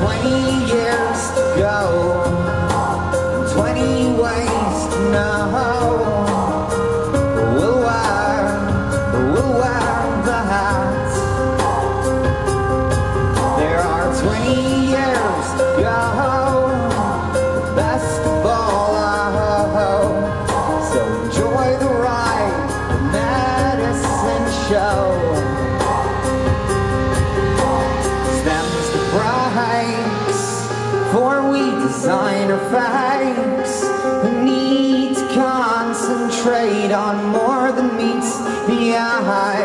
20 years ago. For we design our facts We need to concentrate on more than meets the eye.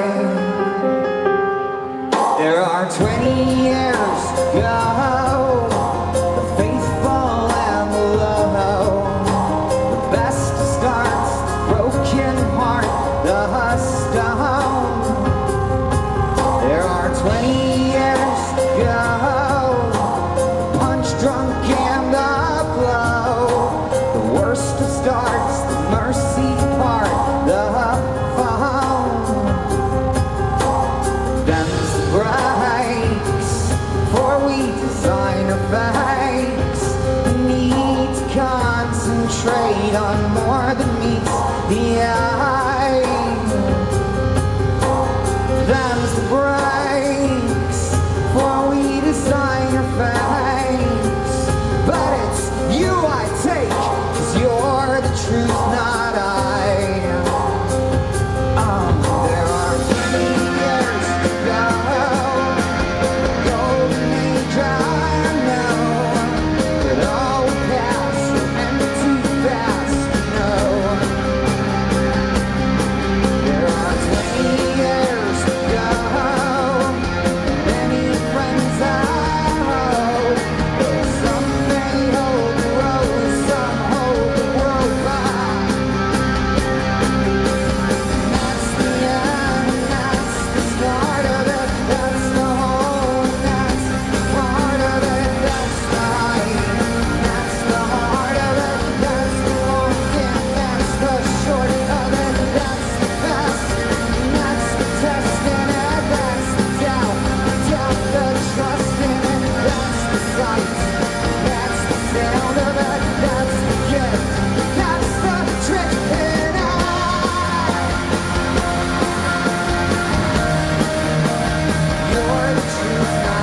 Yeah. Thank.